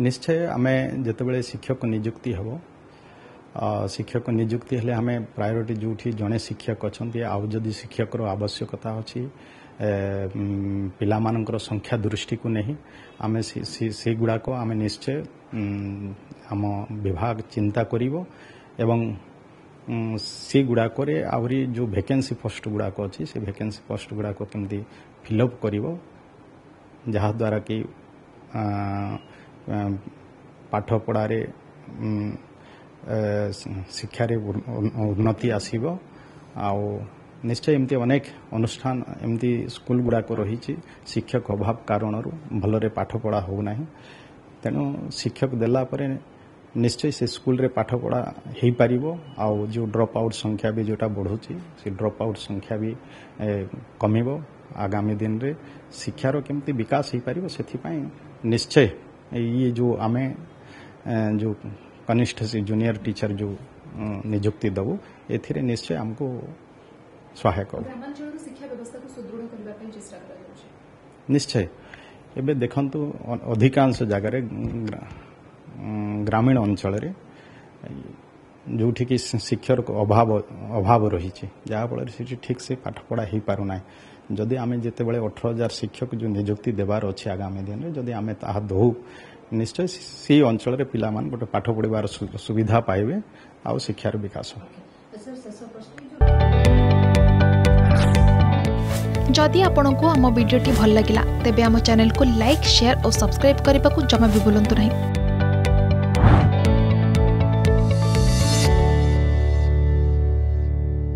ନିଶ୍ଚୟ ଆମେ ଯେତେବେଳେ ଶିକ୍ଷକ ନିଯୁକ୍ତି ହେବ ଶିକ୍ଷକ ନିଯୁକ୍ତି ହେଲେ ଆମେ ପ୍ରାୟୋରିଟି ଯେଉଁଠି ଜଣେ ଶିକ୍ଷକ ଅଛନ୍ତି ଆଉ ଯଦି ଶିକ୍ଷକର ଆବଶ୍ୟକତା ଅଛି ପିଲାମାନଙ୍କର ସଂଖ୍ୟା ଦୃଷ୍ଟିକୁ ନେଇ ଆମେ ସେଗୁଡ଼ାକ ଆମେ ନିଶ୍ଚୟ ଆମ ବିଭାଗ ଚିନ୍ତା କରିବ ଏବଂ ସେଗୁଡ଼ାକରେ ଆହୁରି ଯେଉଁ ଭେକେନ୍ସି ପୋଷ୍ଟ ଗୁଡ଼ାକ ଅଛି ସେ ଭେକେନ୍ସି ପୋଷ୍ଟ ଗୁଡ଼ାକ କେମିତି ଫିଲ୍ଅପ୍ କରିବ ଯାହାଦ୍ୱାରା କି ପାଠ ପଢ଼ାରେ ଶିକ୍ଷାରେ ଉନ୍ନତି ଆସିବ ଆଉ ନିଶ୍ଚୟ ଏମିତି ଅନେକ ଅନୁଷ୍ଠାନ ଏମିତି ସ୍କୁଲ ଗୁଡ଼ାକ ରହିଛି ଶିକ୍ଷକ ଅଭାବ କାରଣରୁ ଭଲରେ ପାଠ ପଢ଼ା ହେଉନାହିଁ ତେଣୁ ଶିକ୍ଷକ ଦେଲା ପରେ ନିଶ୍ଚୟ ସେ ସ୍କୁଲରେ ପାଠ ପଢ଼ା ହୋଇପାରିବ ଆଉ ଯେଉଁ ଡ୍ରପ୍ ଆଉଟ୍ ସଂଖ୍ୟା ବି ଯେଉଁଟା ବଢ଼ୁଛି ସେ ଡ୍ରପ୍ ଆଉଟ୍ ସଂଖ୍ୟା ବି କମିବ ଆଗାମୀ ଦିନରେ ଶିକ୍ଷାର କେମିତି ବିକାଶ ହୋଇପାରିବ ସେଥିପାଇଁ ନିଶ୍ଚୟ ये जो आम जो कनिष्ठ से जूनियर टीचर जो निजुक्ति दबू एथि निश्चय आमको सहायक हो निश्चय एवं देखु अधिकांश जगार ग्रामीण अंचल जोठिक शिक्षर अभाव अभाव रही जहाँफल से ठीक से पाठपढ़ा हो पारना ଯଦି ଆମେ ଯେତେବେଳେ ଅଠର ହଜାର ଶିକ୍ଷକ ଯେଉଁ ନିଯୁକ୍ତି ଦେବାର ଅଛି ଆଗାମୀ ଦିନରେ ଯଦି ଆମେ ତାହା ଦଉ ନିଶ୍ଚୟ ସେଇ ଅଞ୍ଚଳରେ ପିଲାମାନେ ଗୋଟେ ପାଠ ପଢ଼ିବାର ସୁବିଧା ପାଇବେ ଆଉ ଶିକ୍ଷାର ବିକାଶ ଯଦି ଆପଣଙ୍କୁ ଆମ ଭିଡ଼ିଓଟି ଭଲ ଲାଗିଲା ତେବେ ଆମ ଚ୍ୟାନେଲକୁ ଲାଇକ୍ ସେୟାର ଓ ସବସ୍କ୍ରାଇବ୍ କରିବାକୁ ଜମା ବି ଭୁଲନ୍ତୁ ନାହିଁ